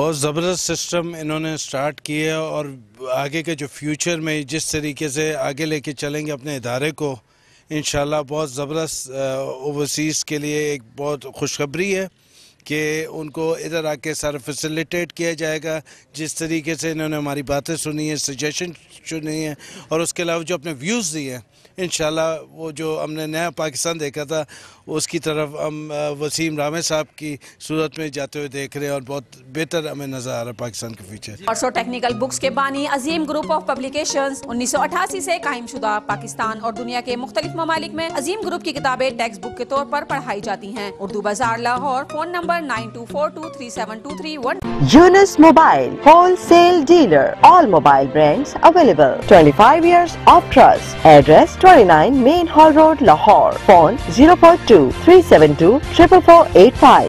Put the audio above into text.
बहुत ज़बरदस्त सिस्टम इन्होंने स्टार्ट किया और आगे के जो फ्यूचर में जिस तरीके से आगे लेके चलेंगे अपने इदारे को इन बहुत ज़बरदस्त ओवरसीज़ के लिए एक बहुत खुशखबरी है। कि उनको इधर आके सारा फैसिलिटेट किया जाएगा। जिस तरीके से इन्होंने हमारी बातें सुनी है सजेशन सुनी है, और उसके अलावा जो अपने व्यूज़ दिए हैं इन वो जो हमने नया पाकिस्तान देखा था, उसकी तरफ़ हम वसीम रामे साहब की सूरत में जाते हुए देख रहे हैं और बहुत बेहतर हमें नज़र आ रहा है पाकिस्तान के फ्यूचर टेक्निकल बुक्स के बानी अजीम ग्रुप ऑफ़ पब्लिकेशन उन्नीस सौ अठासी ऐसी कायम शुदा पाकिस्तान और दुनिया के मुख्तलिफ़ ममालिक में अजीम ग्रुप की किताबें टेक्स्ट बुक के तौर पर पढ़ाई जाती हैं। उर्दू बाज़ार, Lahore phone number number 9242372311. Yunus Mobile, wholesale dealer. All mobile brands available. 25 years of trust. Address 29 Main Hall Road, Lahore. Phone 042 372 4485.